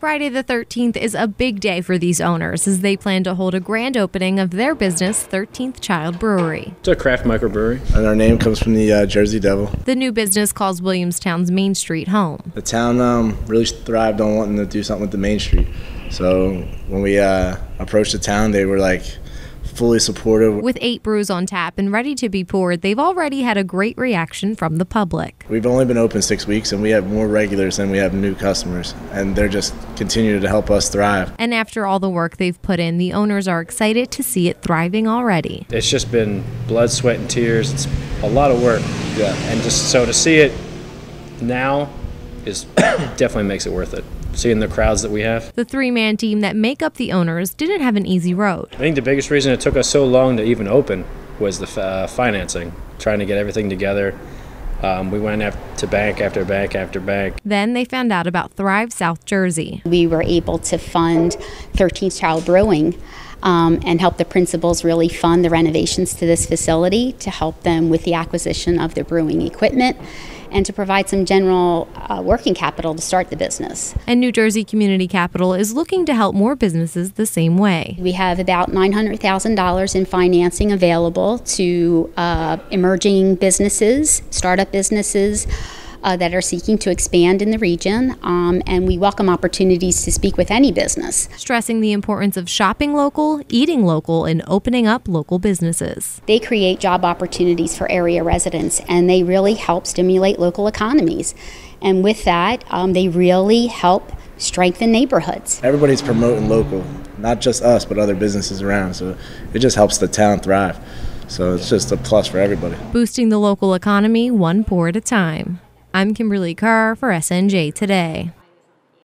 Friday the 13th is a big day for these owners as they plan to hold a grand opening of their business, 13th Child Brewery. It's a craft microbrewery. And our name comes from the uh, Jersey Devil. The new business calls Williamstown's Main Street home. The town um, really thrived on wanting to do something with the Main Street. So when we uh, approached the town, they were like, fully supportive. With eight brews on tap and ready to be poured, they've already had a great reaction from the public. We've only been open six weeks and we have more regulars than we have new customers, and they're just continuing to help us thrive. And after all the work they've put in, the owners are excited to see it thriving already. It's just been blood, sweat, and tears. It's a lot of work. Yeah. And just so to see it now is definitely makes it worth it seeing the crowds that we have. The three man team that make up the owners didn't have an easy road. I think the biggest reason it took us so long to even open was the uh, financing, trying to get everything together. Um, we went to bank after bank after bank. Then they found out about Thrive South Jersey. We were able to fund 13th Child Brewing um, and help the principals really fund the renovations to this facility to help them with the acquisition of the brewing equipment and to provide some general uh, working capital to start the business. And New Jersey Community Capital is looking to help more businesses the same way. We have about $900,000 in financing available to uh, emerging businesses, startup businesses uh, that are seeking to expand in the region, um, and we welcome opportunities to speak with any business. Stressing the importance of shopping local, eating local, and opening up local businesses. They create job opportunities for area residents, and they really help stimulate local economies. And with that, um, they really help strengthen neighborhoods. Everybody's promoting local, not just us, but other businesses around. So it just helps the town thrive. So it's just a plus for everybody. Boosting the local economy one pour at a time. I'm Kimberly Carr for SNJ Today.